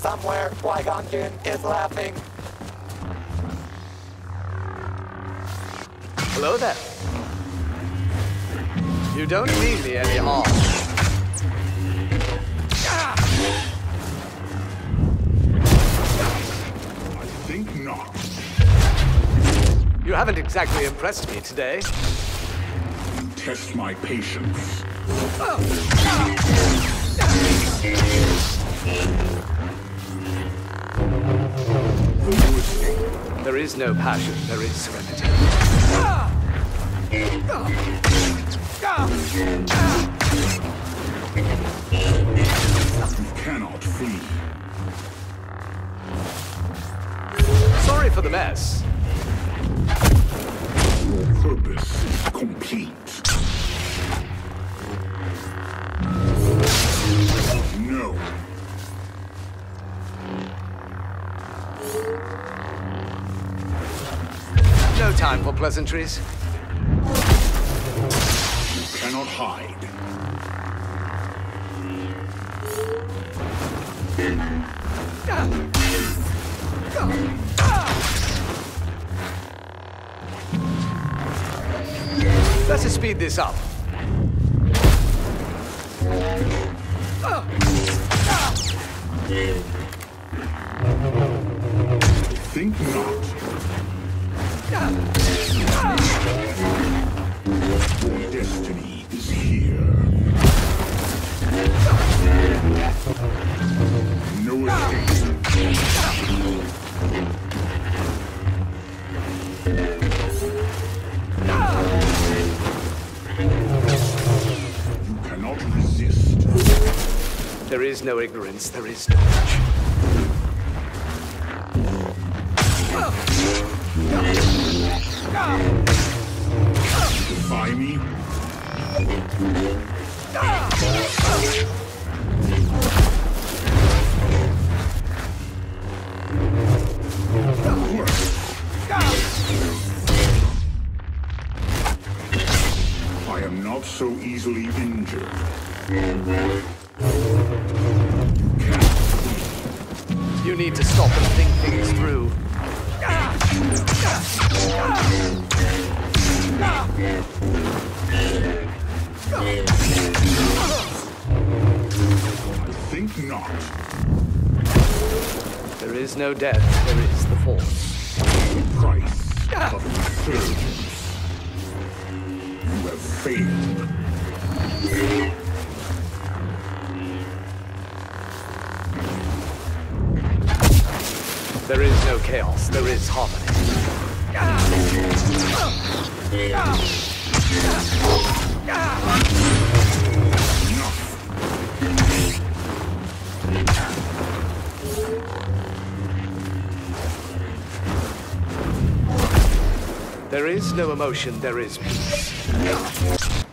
Somewhere, Qui-Gon Jinn is laughing. Hello there. You don't mean me any harm. I think not. You haven't exactly impressed me today. Test my patience. There is no passion, there is serenity. You cannot flee. Sorry for the mess. No time for pleasantries. You cannot hide. Let's speed this up. Think not. Destiny is here. No escape. You cannot resist. There is no ignorance, there is knowledge. Defy me? I am not so easily injured. You need to stop and think things through. Think not. There is no death, there is the force. The price of insurgence. You have failed. There is no chaos, there is harmony. There is no emotion, there is peace.